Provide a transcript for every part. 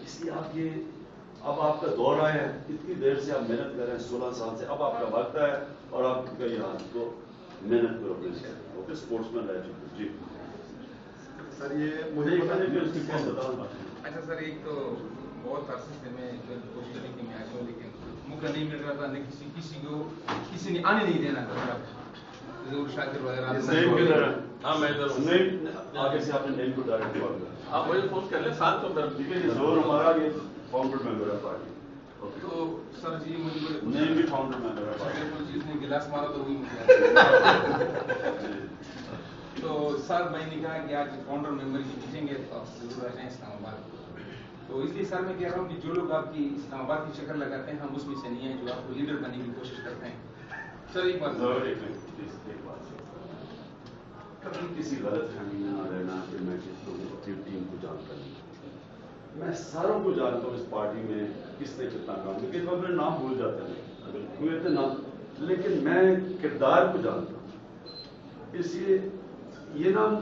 اس لیے آپ یہ اب آپ کا دور آیا ہے کتنی دیر سے آپ محنت کر رہے ہیں سولہ سال سے اب آپ کا وقت ہے اور آپ کا ہاتھ کو محنت کرو اوکے اسپورٹس مین رہ چکے جی سر یہ مجھے اچھا سر، ایک تو بہت عرصے سے میں جو ہے کوشش کی میں آئی ہوں لیکن موقع نہیں مل رہا تھا نہ کسی کسی کو کسی نے آنے نہیں دینا۔ تھا ضرور شاکر وغیرہ۔ ہاں، آپ ہاں، مجھے فون کر لیں تو زور ہمارا یہ فاؤنڈر ممبر ہے پارٹی۔ تو سر جی مجھے کوئی جی، چیز گلاس مارا تو وہی مجھے تو سر میں نے کہا کہ آج فاؤنڈر ممبر کی میٹنگ ہے تو آپ ضرور آ جائیں اسلام آباد۔ اس لیے سر میں کہہ رہا ہوں کہ جو لوگ آپ کی اسلام آباد کی چکر لگاتے ہیں، ہم اس میں سے نہیں ہیں، جو آپ کو لیڈر بننے کی کوشش کرتے ہیں۔ سر، ایک بات۔ کبھی کسی غلط فہمی میں نہ رہنا کہ میں کس کو ٹیم کو جانتا نہیں میں ساروں کو جانتا ہوں اس پارٹی میں کس نے کتنا کام کیا۔ کس میں نام بھول جاتا ہے کوئی نام۔ لیکن میں کردار کو جانتا ہوں۔ اس لیے یہ نام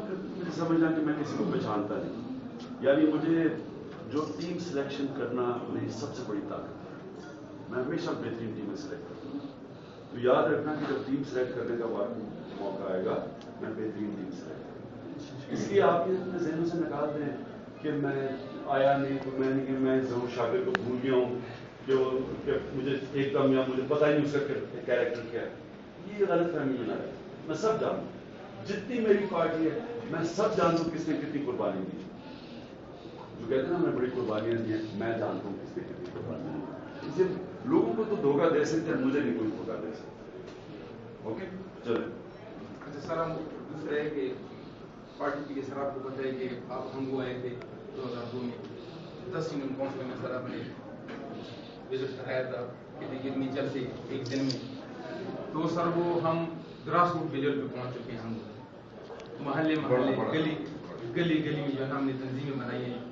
سمجھنا کہ میں کسی کو پہچانتا نہیں۔ یعنی مجھے جو ٹیم سلیکشن کرنا میری سب سے بڑی طاقت ہے۔ میں ہمیشہ بہترین ٹیمیں سلیکٹ کرتا ہوں۔ تو یاد رکھنا کہ جب ٹیم سلیکٹ کرنے کا موقع آئے گا، میں بہترین ٹیم سلیکٹ کروں اس لیے آپ کے اپنے ذہنوں سے نکال دیں کہ میں آیا نہیں، تو میں نے کہ میں ضرور شاگر کو بھول گیا ہوں جو مجھے ایک دم یا مجھے پتا ہی نہیں اس کا کیریکٹر کیا ہے۔ یہ غلط فہمی میں نہ میں سب جانوں جتنی میری پارٹی ہے، میں سب جانوں کس نے کتنی قربانی دی۔ تو کہتے ہیں نا ہم نے بڑی قربانیاں دی میں جانتا ہوں کس نے کتنی قربانیاں۔ اسے لوگوں کو تو دھوکہ دے سکتے ہیں مجھے نہیں کوئی دھوکہ دے سکتا اوکے؟ چلو۔ اچھا سر ہم دوسرے ہے کہ پارٹی کے سر آپ کو پتہ ہے کہ آپ ہم وہ آئے تھے دو ہزار دو میں۔ دس یونین کونسل میں سر آپ نے وزٹ کرایا تھا کہ دیگر نیچل سے ایک دن میں۔ تو سر وہ ہم گراس روٹ لیول پہ پہنچ چکے ہیں ہم۔ محلے محلے گلی گلی گلی میں جو ہے ہم نے تنظیمیں بنائی ہیں۔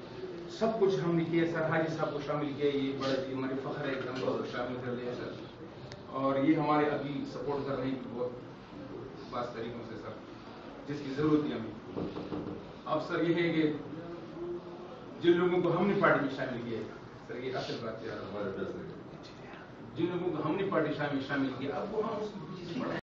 سب کچھ ہم نے کیا سر حاجی صاحب کو شامل کیا یہ بڑا ہمارے فخر ہے کہ ہم کو شامل کر لیا سر۔ اور یہ ہمارے ابھی سپورٹ کر رہے ہیں بہت خاص طریقوں سے سر جس کی ضرورت تھی ہمیں۔ اب سر یہ ہے کہ جن لوگوں کو ہم نے پارٹی میں شامل کیا سر یہ اصل بات ہے۔ جن لوگوں کو ہم نے پارٹی شامل کیا اب وہ ہم اس کی